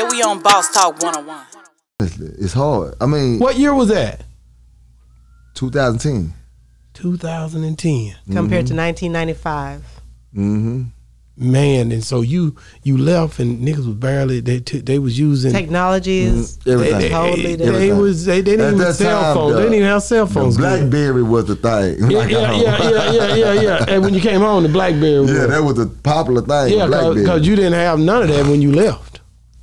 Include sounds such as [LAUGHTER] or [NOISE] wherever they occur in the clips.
Yeah, we on Boss Talk 101. It's hard. I mean, What year was that? 2010. 2010. compared to 1995. Mm-hmm. Man, and so you you left and niggas was barely they t- they was using technologies. Mm, everything. They, totally they, different. they was they, they didn't At even that cell time, phones. the- they didn't even have cell phones. BlackBerry was the thing. [LAUGHS] Yeah, Like, yeah, yeah, yeah, yeah, yeah, yeah. And when you came home, the BlackBerry. [LAUGHS] Yeah, was- that was a popular thing. yeah, because you didn't have none of that when you left.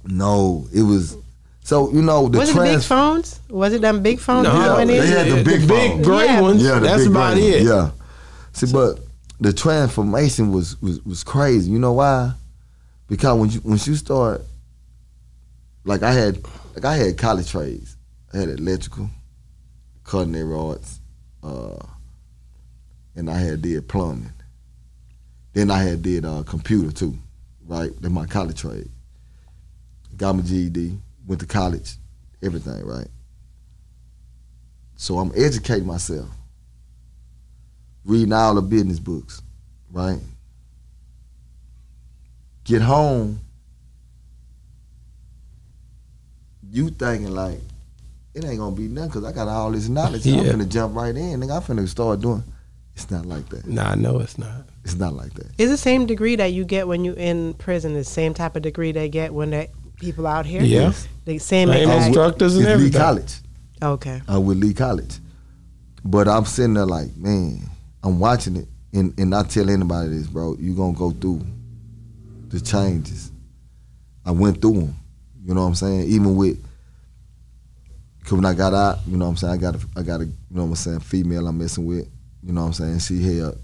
No, it was. So you know the was it big phones? Was it them big phones? No, Yeah, went in? they had the big big gray Yeah. ones. Yeah, the that's big about it. Yeah. See, but the transformation was, was was crazy. You know why? Because when you when you start, like I had like I had college trades. I had electrical, culinary rods, uh, and I had did plumbing. Then I had did uh, computer too, right? That's my college trade. Got my GED, went to college, everything, right? So I'm educating myself reading all the business books, right? Get home, you thinking like, it ain't gonna be nothing because I got all this knowledge. I'm Yeah. finna jump right in, nigga. I'm finna start doing. It's not like that. Nah, no, it's not. It's not like that. Is the same degree that you get when you in prison the same type of degree they get when they people out here? Yeah. They same Same exact. instructors and It's Lee everything. College. Okay. uh, with Lee College. But I'm sitting there like, man, I'm watching it, and, and I tell anybody this, bro, you gonna go through the changes. I went through them. You know what I'm saying? Even with, cause when I got out, you know what I'm saying, I got a, I got a, you know what I'm saying, female I'm messing with. You know what I'm saying? She held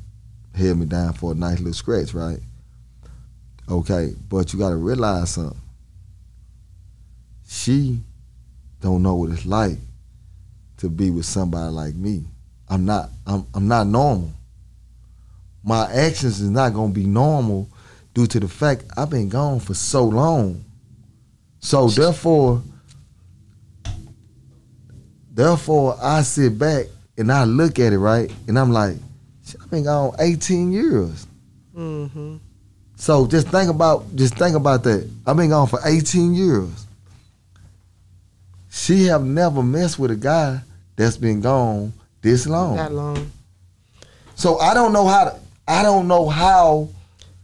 held me down for a nice little scratch, right? Okay, but you gotta realize something. She don't know what it's like to be with somebody like me. I'm not I'm I'm not normal. My actions is not gonna be normal due to the fact I've been gone for so long. So therefore therefore I sit back and I look at it, right? And I'm like, I've been gone 18 years. Mm-hmm. So just think about just think about that. I've been gone for 18 years. She have never messed with a guy that's been gone this long. That long. So I don't know how to I don't know how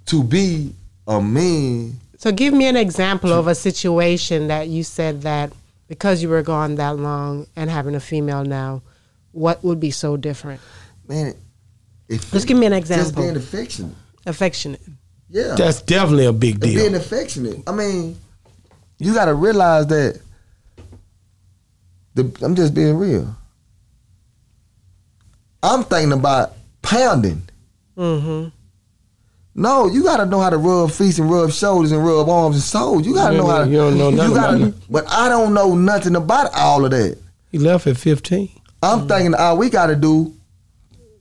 to be a man. So give me an example of a situation that you said that because you were gone that long and having a female now, what would be so different? Man, if Just give me an example. Just being affectionate. Affectionate. Yeah. That's definitely a big And deal. being affectionate. I mean, you gotta realize that I'm just being real. I'm thinking about pounding. Mm-hmm. No, you gotta know how to rub feet and rub shoulders and rub arms and soles. You gotta you know how. To, you don't know nothing. Gotta, but I don't know nothing about all of that. He left at 15. I'm mm-hmm. thinking all we gotta do.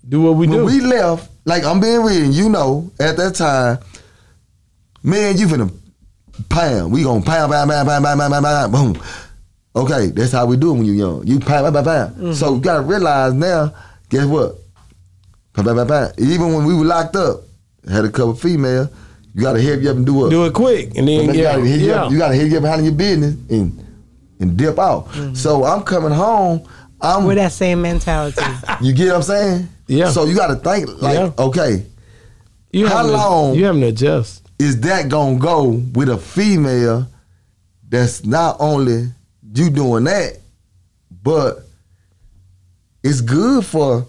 Do what we when do. We left. Like I'm being real. You know, at that time, man, you finna pound. We gonna pound, pound, pound, pound, pound, pound, pound, pound boom. Okay, that's how we do it when you're young. You pound, pound, pound, pound. So you gotta realize now. Guess what? Pound, pound, pound, pound. Even when we were locked up, had a couple female. You gotta hit you up and do what? do it quick. And then, you, yeah. gotta hit you, yeah. up, you gotta hit you up behind your business and and dip out. Mm-hmm. So I'm coming home. I'm With that same mentality. [LAUGHS] you get what I'm saying? Yeah. So you got to think like, Yeah. okay, you how having to- long- You having to adjust. is that gonna go with a female that's not only you doing that, but it's good for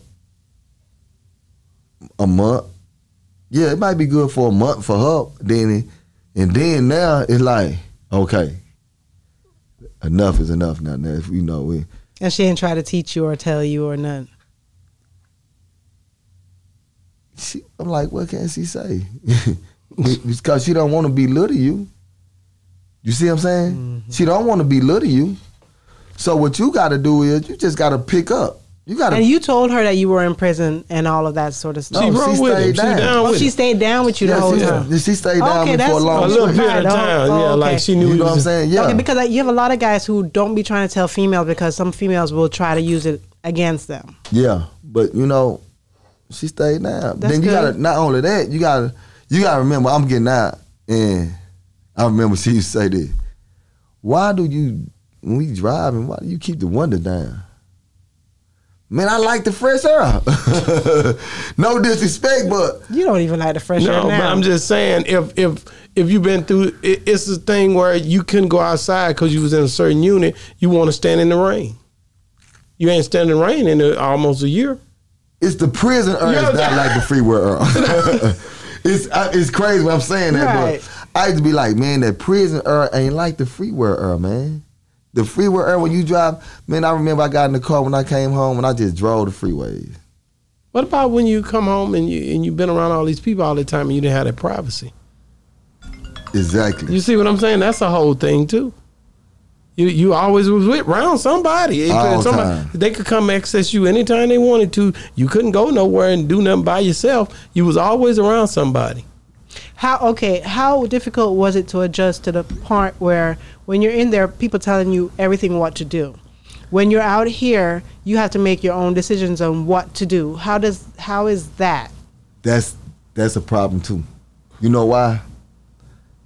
a month. Yeah, it might be good for a month for her. Then, it- and then now it's like, okay, enough is enough now. Now, if you know, we, and she ain't try to teach you or tell you or none. she, I'm like, what can she say? [LAUGHS] because she don't want to be belittle you. You see what I'm saying? Mm-hmm. She don't want to belittle you. So what you got to do is you just got to pick up. You got to. And you told her that you were in prison and all of that sort of stuff. She No, rode she with him. stayed She down. down Oh, with she stayed down with you the yeah, whole she, time. she stayed down Okay, me for a that's- long A little time. period of time. Oh, yeah, okay. like she knew You know what I'm saying? Yeah. Okay, because like, you have a lot of guys who don't be trying to tell females because some females will try to use it against them. Yeah, but you know, she stayed down. That's then you good. gotta not only that, you gotta you gotta remember I'm getting out and I remember she used to say this. why do you when we driving? Why do you keep the window down? Man, I like the fresh air. [LAUGHS] no disrespect, but You don't even like the fresh air No, but now. I'm just saying if if if you've been through, it, it's the thing where you couldn't go outside because you was in a certain unit. You want to stand in the rain. You ain't standing in rain in a, almost a year. it's the prison air Yeah. not like the freeway air. [LAUGHS] it's I, it's crazy when I'm saying that, Right. but I used to be like, man, that prison air ain't like the freeway air, man. The freeway air when you drive, man, I remember I got in the car when I came home and I just drove the freeways. What about when you come home and you and you've been around all these people all the time and you didn't have that privacy? Exactly. You see what I'm saying? That's a whole thing too. You you always was with around somebody. All somebody- time. they could come access you anytime they wanted to. You couldn't go nowhere and do nothing by yourself. You was always around somebody. How okay? How difficult was it to adjust to the part where when you're in there, people telling you everything what to do. When you're out here, you have to make your own decisions on what to do. How does how is that? That's that's a problem too. You know why?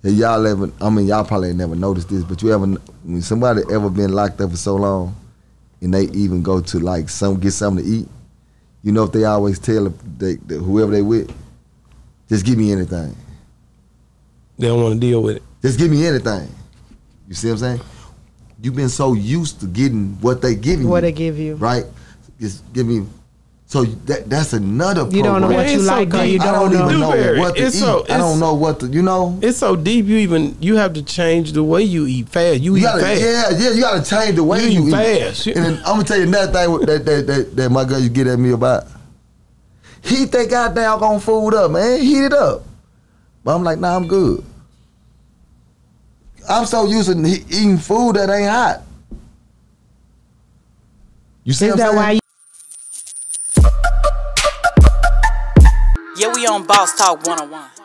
And y'all ever? I mean, y'all probably ain't never noticed this, but you ever when somebody ever been locked up for so long, and they even go to like some get something to eat. You know, if they always tell they, they, whoever they with, just give me anything. They don't want to deal with it. Just give me anything. You see what I'm saying? You've been so used to getting what they giving What you, What they give you. right? Just give me. So that that's another. You don't know program. what you It's so like or you. I don't, don't know. even know what to it's eat. so- I don't know what to. You know. It's so deep. You even you have to change the way you eat fast. You, You eat gotta, fast. yeah, yeah. You gotta change the way You you, eat eat. fast. And then I'm gonna tell you another thing that that, that, that my girl you get at me about. Heat that goddamn on food up, man. Heat it up. But I'm like, nah, I'm good. I'm so used to eating food that ain't hot. You see Is what that I'm why saying? you Yeah, we on Boss Talk 101.